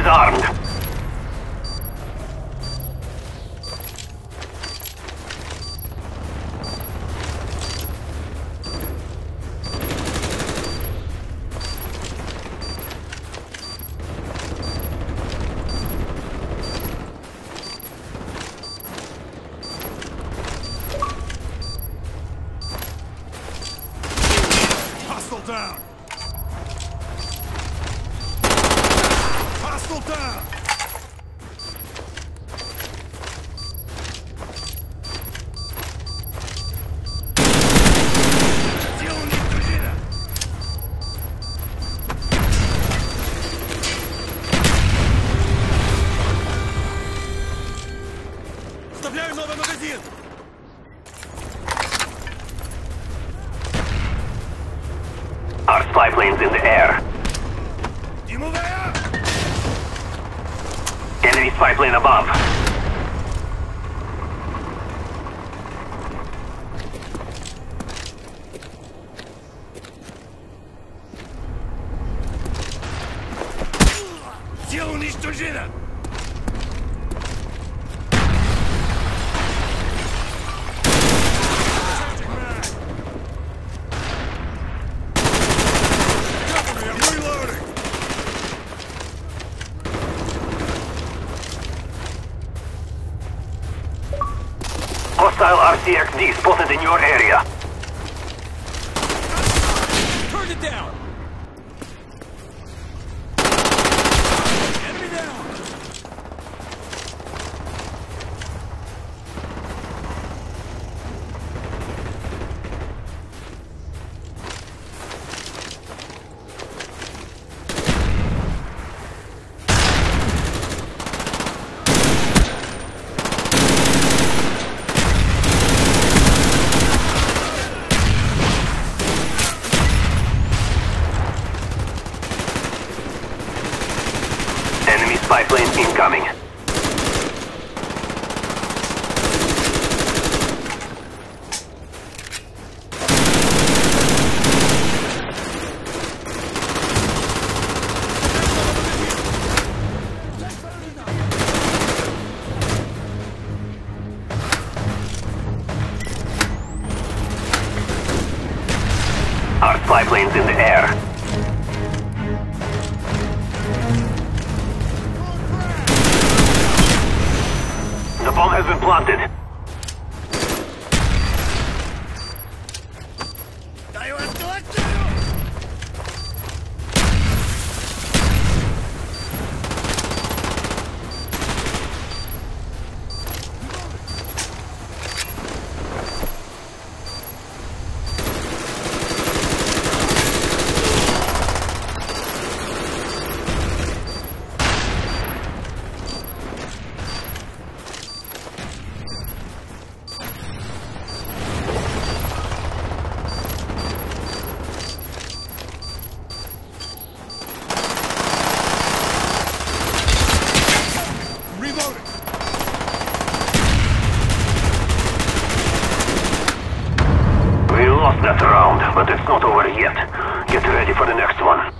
is armed. Plane above. RCXD spotted in your area. Spy plane incoming. We lost that round, but it's not over yet. Get ready for the next one.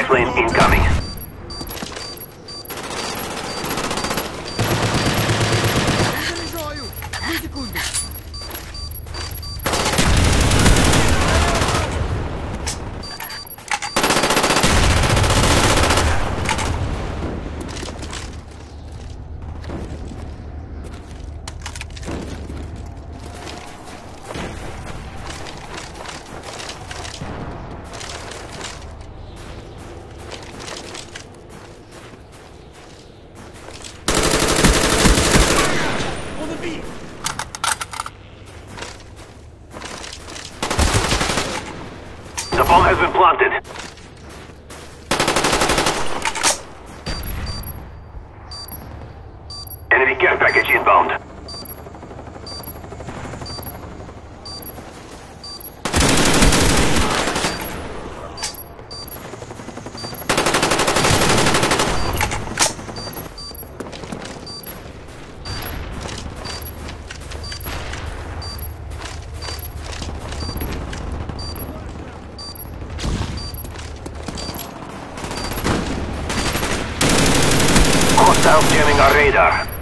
Plane incoming. Enemy care package inbound. Hostiles jamming our radar.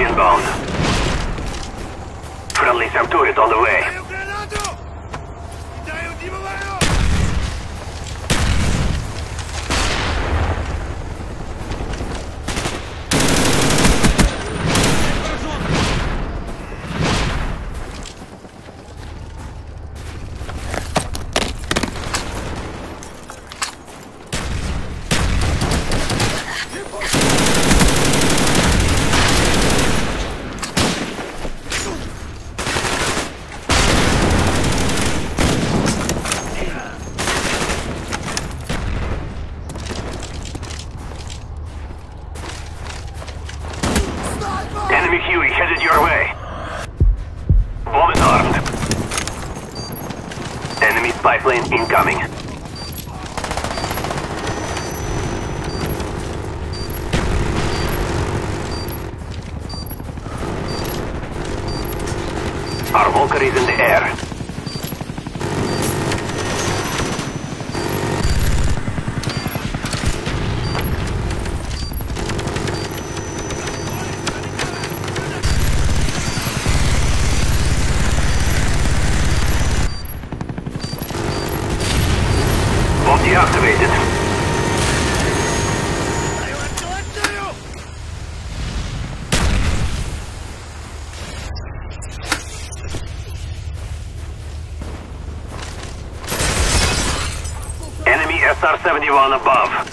Inbound. Friendly SAM turret on the way. Our Valkyrie is in the air. Bomb deactivated. SR-71 above.